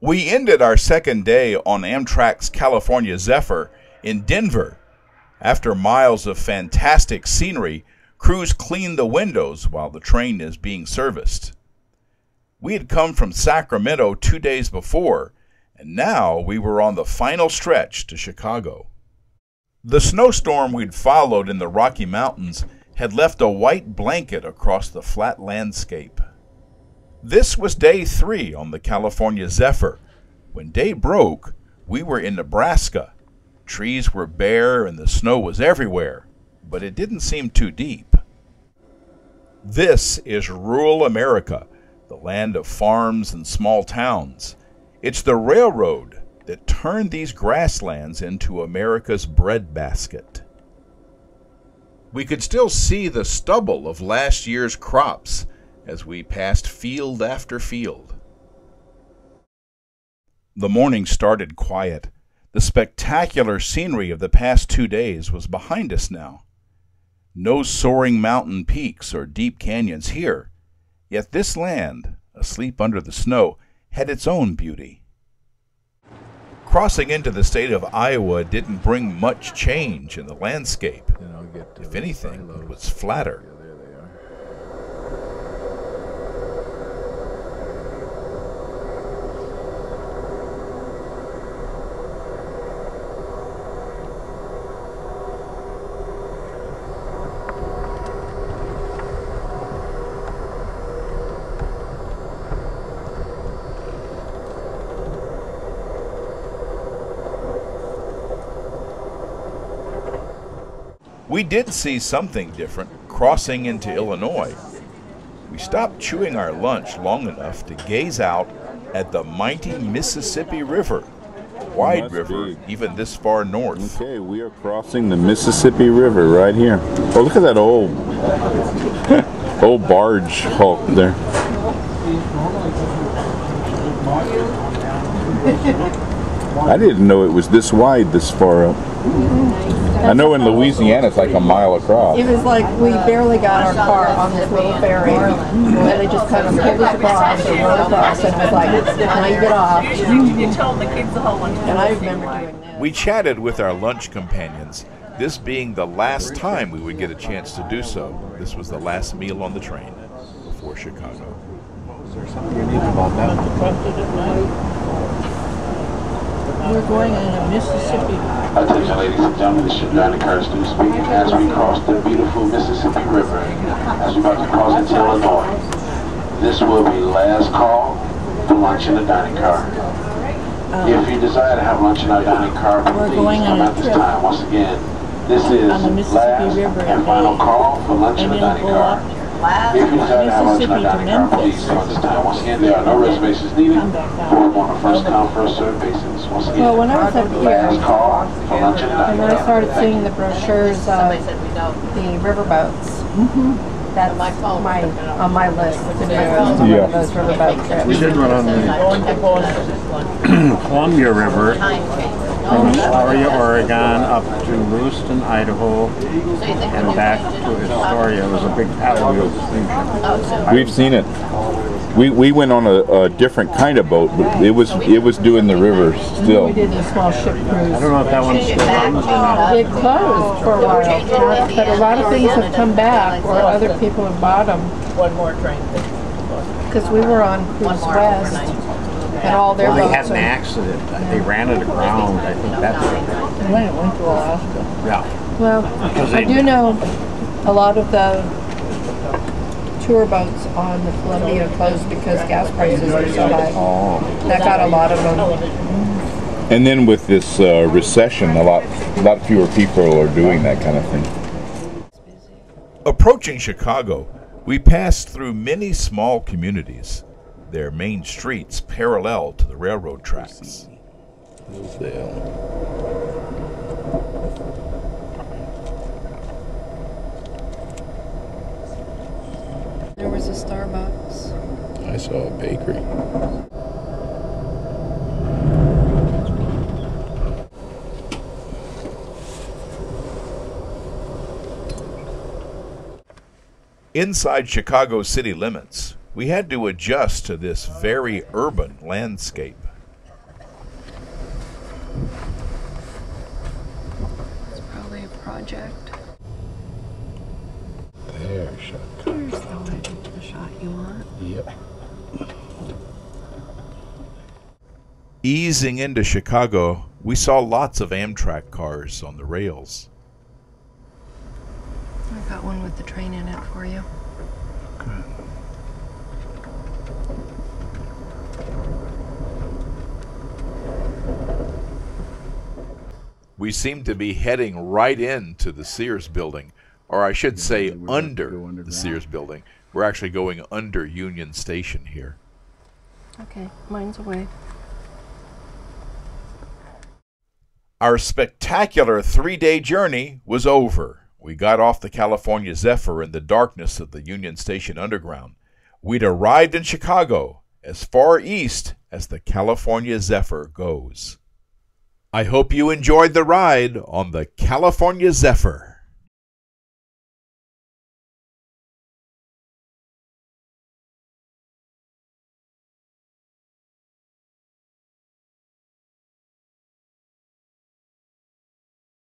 We ended our second day on Amtrak's California Zephyr in Denver. After miles of fantastic scenery, crews clean the windows while the train is being serviced. We had come from Sacramento two days before, and now we were on the final stretch to Chicago. The snowstorm we'd followed in the Rocky Mountains had left a white blanket across the flat landscape. This was day three on the California Zephyr. When day broke, we were in Nebraska. Trees were bare and the snow was everywhere, but it didn't seem too deep. This is rural America, the land of farms and small towns. It's the railroad that turned these grasslands into America's breadbasket. We could still see the stubble of last year's crops as we passed field after field. The morning started quiet. The spectacular scenery of the past two days was behind us now. No soaring mountain peaks or deep canyons here, yet this land, asleep under the snow, had its own beauty. Crossing into the state of Iowa didn't bring much change in the landscape. If anything, it was flatter. We did see something different crossing into Illinois. We stopped chewing our lunch long enough to gaze out at the mighty Mississippi River, wide river be. even this far north. Okay, we are crossing the Mississippi River right here. Oh, look at that old, old barge hulk there. I didn't know it was this wide, this far up. I know in Louisiana it's like a mile across. It was like we barely got our car on this little ferry. And they just kind of pulled us across and rode across and it was like, now you get off. You told the kids the whole one. And I remember doing that. We chatted with our lunch companions, this being the last time we would get a chance to do so. This was the last meal on the train before Chicago. We're going into Mississippi. Attention, ladies and gentlemen, this is Johnny Kirsten speaking as we cross the beautiful Mississippi River as we're about to cross into Illinois. This will be last call for lunch in the dining car. If you desire to have lunch in our dining car, please come on at this time. Once again, this is the last River and final call for lunch in the dining car. Up If you desire to have lunch in our Mississippi to dining car, please Memphis. come at this time. Once again, there are no reservations needed. We're on a first come, first served basis. Once again, Well, when I was up last here, call for lunch in the and car. I started seeing the brochures Somebody of said we don't. the riverboats. Mm-hmm. That's my, on my list to do Yeah. one of those riverboat trips. We did one on the Going to one. Columbia River Time change. From Astoria, Oregon, up to Lewiston, Idaho, So you think and back to Astoria. It was a big paddle wheel steamship. Oh, We've seen it. We, we went on a, a different kind of boat, but it was it was doing the river still. We did a small ship cruise. I don't know if that one still runs or not. It closed for a while, but a lot of things have come back or other people have bought them. one more train. Because we were on One Cruise West overnight. and all their Well, they boats. had an accident. They ran it aground. I think that's it. When it went to Alaska. Yeah. Well, Because I they- do know a lot of the tour boats on the Columbia closed because gas prices are so high. Oh. That got a lot of them. And then with this uh, recession, a lot a lot fewer people are doing that kind of thing. Approaching Chicago, we passed through many small communities, their main streets parallel to the railroad tracks. There was a Starbucks. I saw a bakery. Inside Chicago city limits, we had to adjust to this very urban landscape. It's probably a project. There, shot. There's the the shot you want. Yep. Easing into Chicago, we saw lots of Amtrak cars on the rails. I got one with the train in it for you. Good. We seem to be heading right into the Sears building, or I should say, under the. Sears building. We're actually going under Union Station here. Okay, mine's away. Our spectacular three day journey was over. We got off the California Zephyr in the darkness of the Union Station Underground. We'd arrived in Chicago, as far east as the California Zephyr goes. I hope you enjoyed the ride on the California Zephyr.